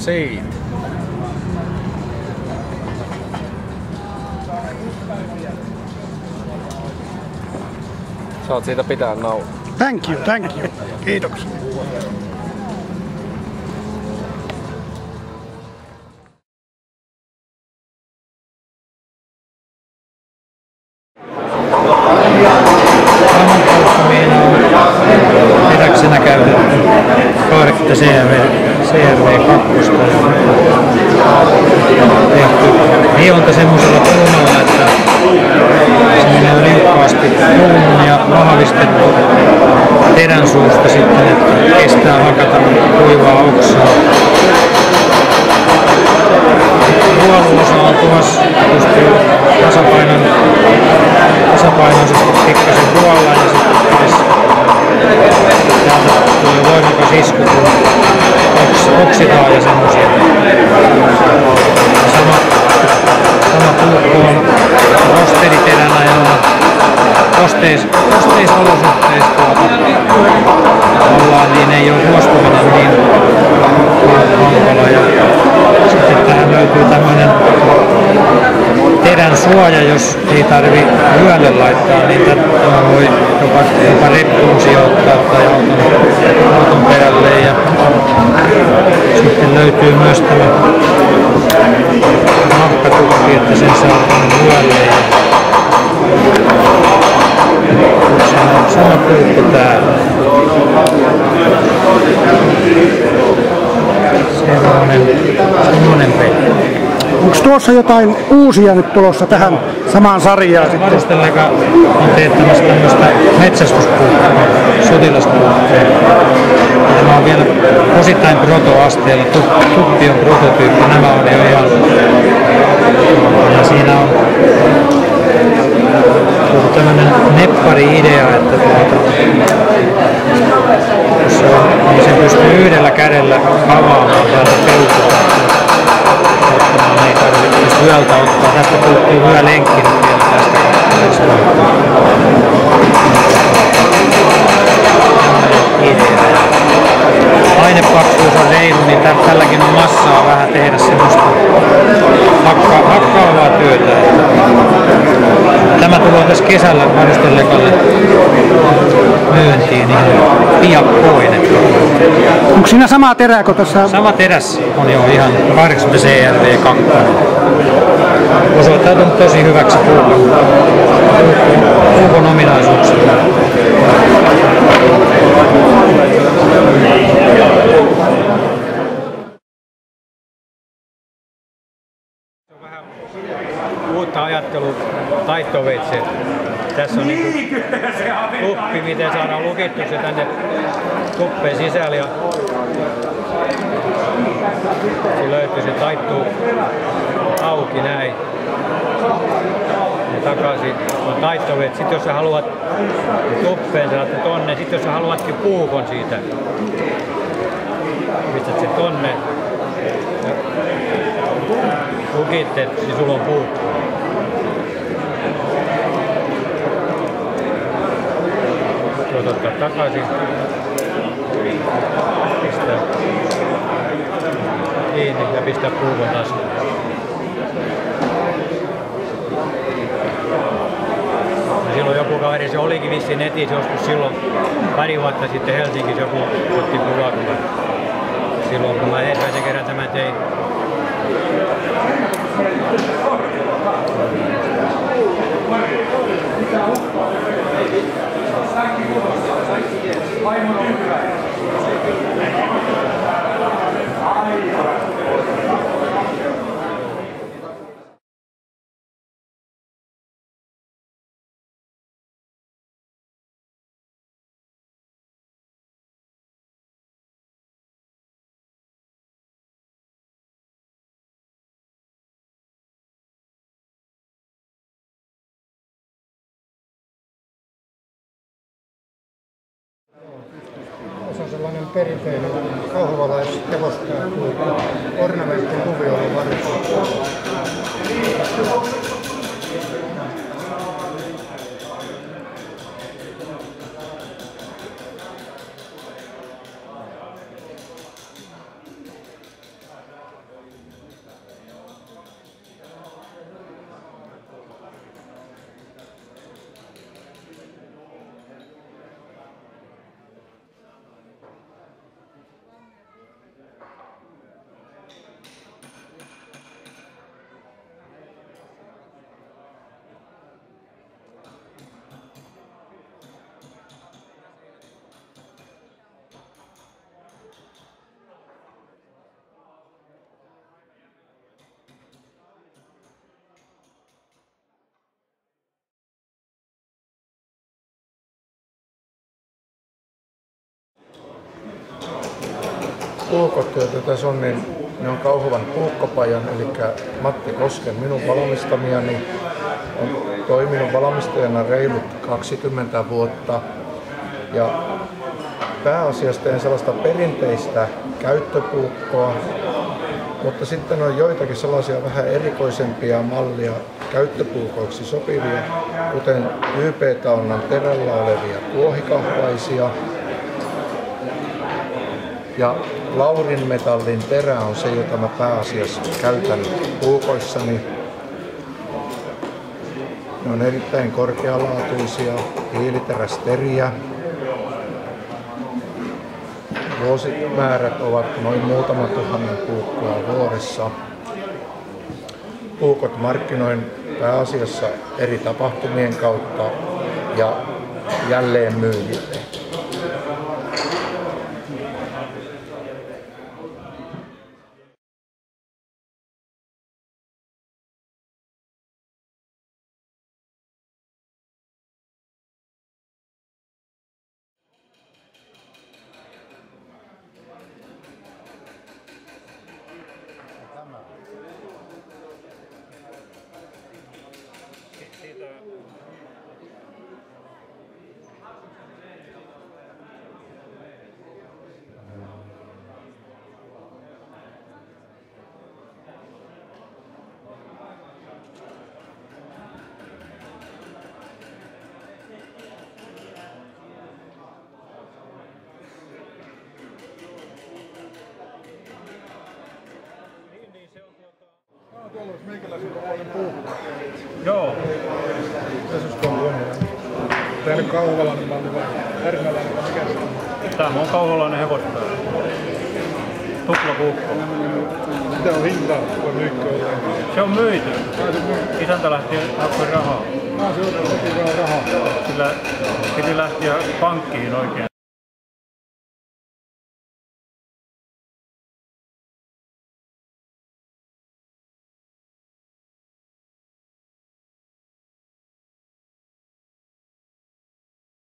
siitä. Saat siitä pitää nauhaa. Thank you, thank you. Kiitoksia. Hakata kuivaa oksaa. On tuossa, pystyy tasapainon, tasapainoisesti pikkasen ruoalla ja sitten taas täältä tulee voimakas isku, kun oks, oksitaa ja semmosia. Kosteis, kosteisolosuhteissa tuota, ollaan, niin ei ole ruostuminen niin hankala. Ja sitten tähän löytyy tämmöinen terän suoja, jos ei tarvi vyölle laittaa, niin tämä voi jopa, jopa reppuun sijoittaa tai auton, auton perälle. Ja sitten löytyy myös tämä nahkatukki, että sen saa vyölle. Ja sama, puukko täällä. Semmoinen, semmoinen peli. Onko tuossa jotain uusia nyt tulossa tähän samaan sarjaan sitten? Varustelleka on teettämässä tämmöistä metsästyspuuttua, sotilaspuuttua. Tämä on vielä osittain protoasteella, tuppi on prototyyppi, nämä on jo ihan... Ja siinä on tämmöinen neppari-idea, että tuota, se on, niin se pystyy yhdellä kädellä avaamaan täältä peukua ottamaan, ei tarvitse vyöltä ottaa. Tästä puuttuu hyvä lenkki vielä tästä. Kesällä varustellekalle myyntiin ihan piakkoin. Onko siinä sama terä kuin tässä? Sama teräs on jo ihan 80 CRV2. Osoittautunut tosi hyväksi puukon, puukon ominaisuuksilla. uutta ajattelua taittoveitsi. Tässä on niinku tuppi, miten saadaan lukittu se tänne tuppeen sisälle. Ja se löytyy, se taittuu auki näin. Ja takaisin on taittoveitsi. Sitten jos sä haluat tuppeen, sä tonne. Sitten jos sä haluatkin puukon siitä, pistät se tonne. Ja lukitteet, niin sulla on puukko. Voit ottaa takaisin. Pistää kiinni ja pistää puukon taskuun. Ja silloin joku kaveri, se olikin vissiin netissä joskus silloin pari vuotta sitten Helsingissä joku otti kuvaa, kun silloin kun mä ensimmäisen kerran tämän tein. Se on sellainen perinteinen kauhavalais hevospääpuikko ornamenttikuvion varustettu. Joita tässä on, niin ne on Kauhavan puukkopajan, eli Matti Kosken minun valmistamiani. On toiminut valmistajana reilut 20 vuotta. Ja pääasiassa teen sellaista perinteistä käyttöpuukkoa, mutta sitten on joitakin sellaisia vähän erikoisempia mallia käyttöpuukoiksi sopivia, kuten YP-taunan terällä olevia kuohikahvaisia. Ja Laurin metallin terä on se, jota mä pääasiassa käytän puukoissani. Ne on erittäin korkealaatuisia, hiiliterästeriä, Vuosimäärät ovat noin muutama tuhannen puukkoa vuodessa. Puukot markkinoin pääasiassa eri tapahtumien kautta ja jälleen myyjille. Joo, Tässä on tuommoinen. Tämä nyt vai härmäläinen vai mikä se on? tämä on kauholainen hevospää. Tuplapuukko. Mitä on hintaa, kun ollaan? Se on myyty. Se. Isäntä lähti hakkoi rahaa. Ah, se on rahaa. Sillä piti lähteä pankkiin oikein